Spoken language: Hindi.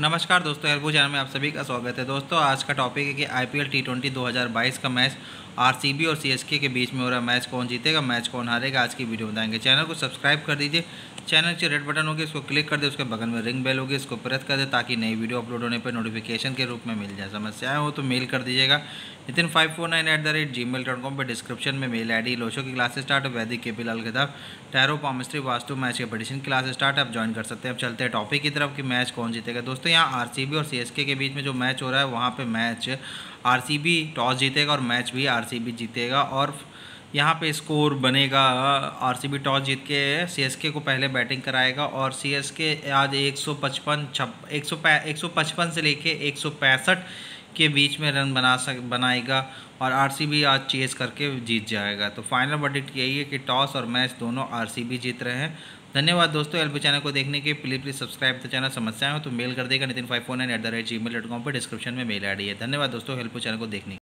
नमस्कार दोस्तों हेल्पू चैनल में आप सभी का स्वागत है। दोस्तों, आज का टॉपिक है कि आईपीएल टी ट्वेंटी दो का मैच आरसीबी और सीएसके के बीच में हो रहा मैच कौन जीतेगा मैच कौन हारेगा, आज की वीडियो बताएँगे। चैनल को सब्सक्राइब कर दीजिए, चैनल के रेड बटन होगी इसको क्लिक कर दे, उसके बगल में रिंग बेल होगी इसको प्रेस कर दे, ताकि नई वीडियो अपलोड होने पर नोटिफिकेशन के रूप में मिल जाए। समस्याएँ हो तो मेल कर दीजिएगा। Nitin five four nine eight the rate G mail dot com पर डिस्क्रिप्शन में मेल आई डी लोशो की क्लासेस स्टार्ट है वैदिक K P Lal Kitab tarot palmistry vastu match के पटिशन क्लास स्टार्ट है आप ज्वाइन कर सकते हैं। अब चलते हैं टॉपिक की तरफ़ कि मैच कौन जीतेगा। दोस्तों यहाँ आर और सीएसके के बीच में जो मैच हो रहा है, वहाँ पर मैच आरसीबी टॉस जीतेगा और मैच भी आरसीबी जीतेगा और यहाँ पे स्कोर बनेगा। आरसीबी टॉस जीत के सीएसके को पहले बैटिंग कराएगा और सीएसके आज 155 सौ पचपन, छप एक सौ पचपन से लेके एक सौ पैंसठ के बीच में रन बना सक, बनाएगा और आरसीबी आज चेस करके जीत जाएगा। तो फाइनल वर्डिक्ट यही है कि टॉस और मैच दोनों आरसीबी जीत रहे हैं। धन्यवाद दोस्तों एल चैनल को देखने के please please subscribe the channel समस्या हो तो मेल कर देगा। Nitin five four nine eight the rate gmail dot com पर डिस्क्रिप्शन में मेल आई है। धन्यवाद दोस्तों हेल्प चैनल को देखने